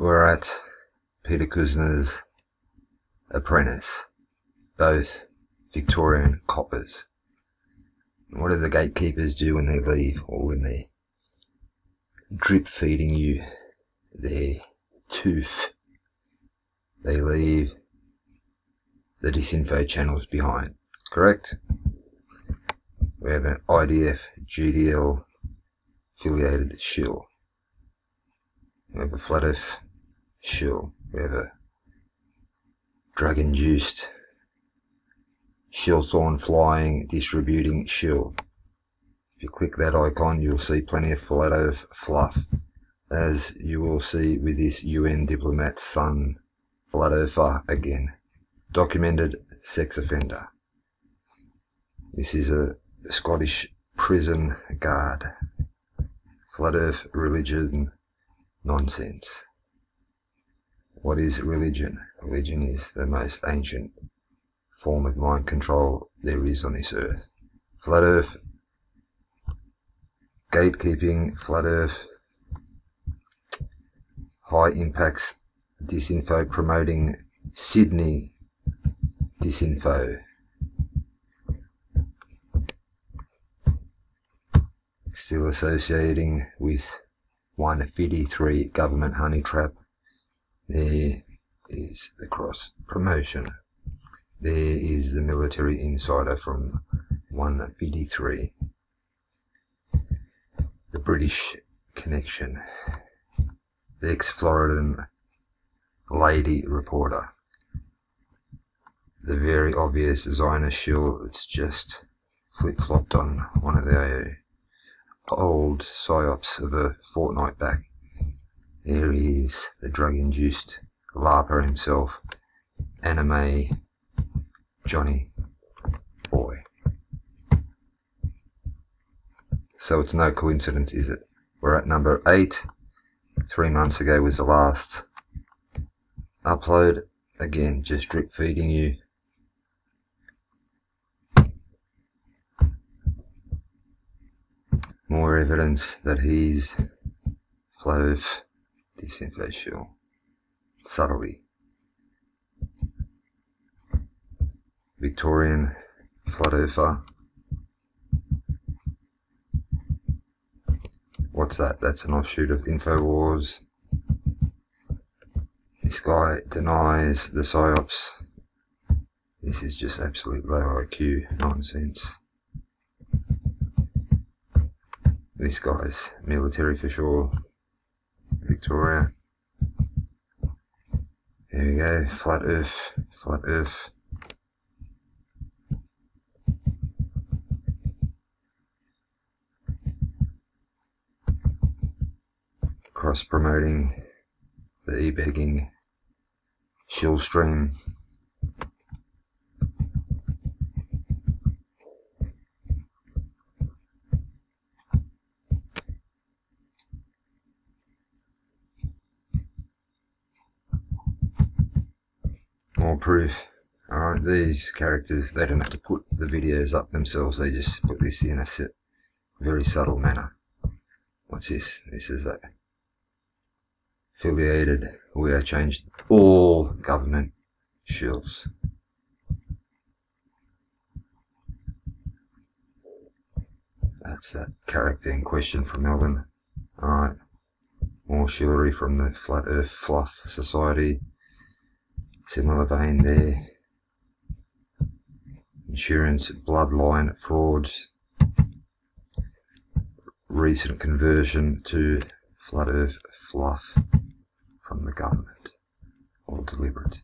We're at Peter Kuzner's apprentice, both Victorian coppers. What do the gatekeepers do when they leave or when they're drip feeding you their tooth? They leave the disinfo channels behind, correct? We have an IDF GDL affiliated shield. We have a flat earth shield. We have a drug induced thorn flying distributing shield. If you click that icon, you'll see plenty of earth fluff, as you will see with this UN diplomat's son, earther again. Documented sex offender. This is a Scottish prison guard. Earth religion nonsense. What is religion? Religion is the most ancient form of mind control there is on this earth. Flat earth, gatekeeping, flat earth, high impacts, disinfo promoting Sydney disinfo. Still associating with 153 government honey trap. There is the cross promotion. There is the military insider from 153. The British connection. The ex-Floridan lady reporter. The very obvious Zionist shield that's just flip-flopped on one of the old psyops of a fortnight back. There he is, the drug-induced LARPer himself, anime Johnny Boy. So it's no coincidence, is it? We're at number 8. Three months ago was the last upload. Again, just drip feeding you more evidence that he's flat earth disinfo subtly. Victorian earther. What's that? That's an offshoot of InfoWars. This guy denies the PSYOPs. This is just absolute low IQ nonsense. This guy's military for sure. Victoria. There we go. Flat Earth. Flat Earth. Cross promoting the e-begging shill stream more proof. Alright, these characters, they don't have to put the videos up themselves, they just put this in a very subtle manner. What's this? This is a affiliated, we have changed all government shields. That's that character in question from Melbourne. Alright, more chivalry from the Flat Earth Fluff Society. Similar vein there. Insurance, bloodline, frauds. Recent conversion to flat earth fluff from the government. All deliberate.